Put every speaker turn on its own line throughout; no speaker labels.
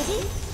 ready?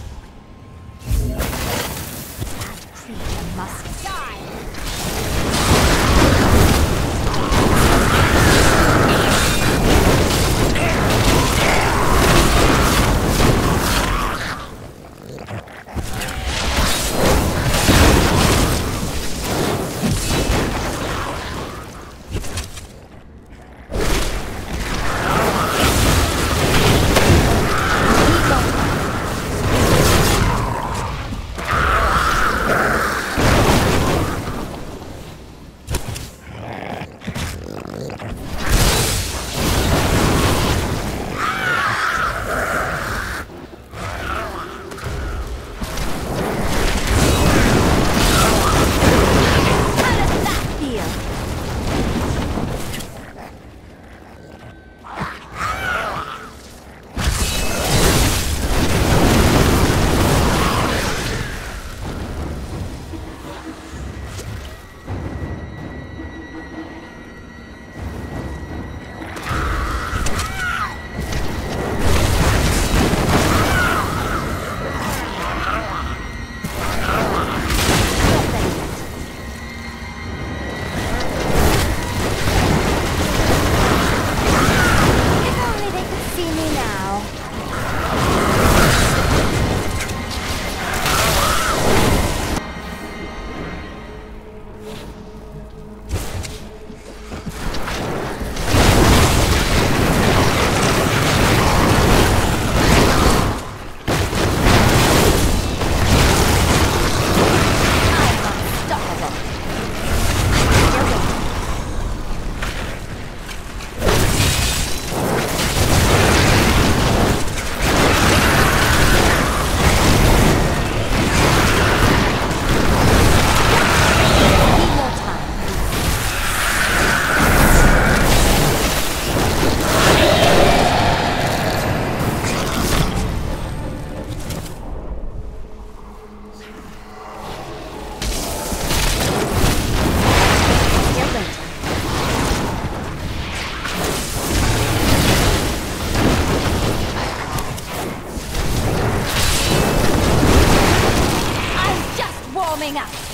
Warming up.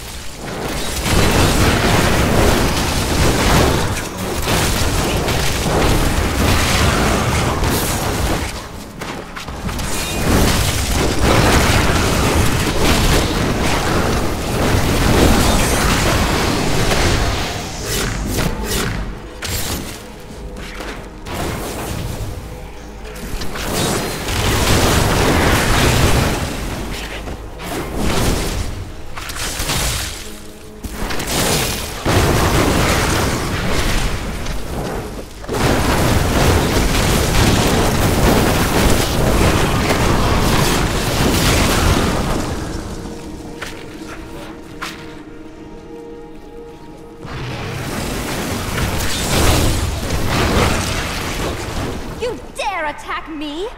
dare attack me!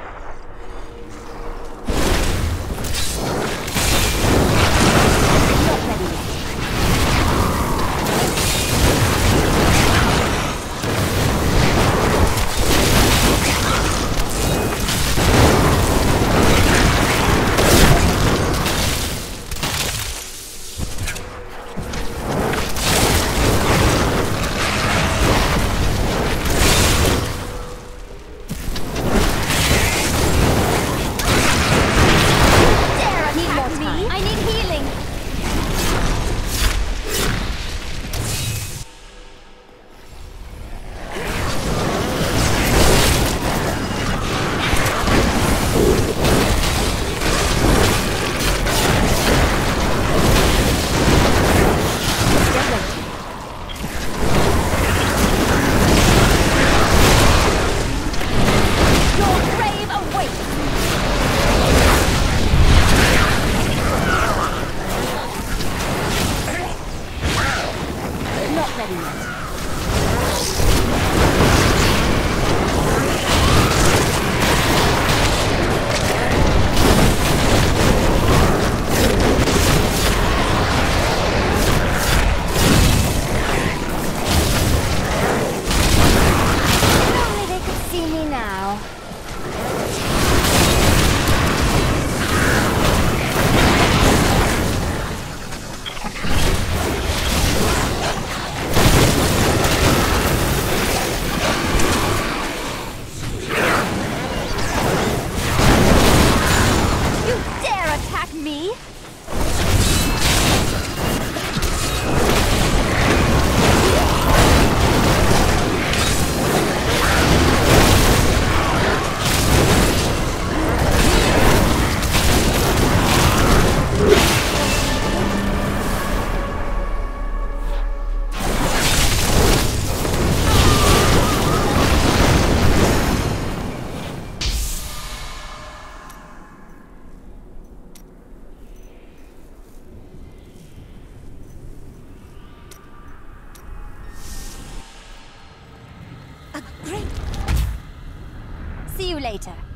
Later.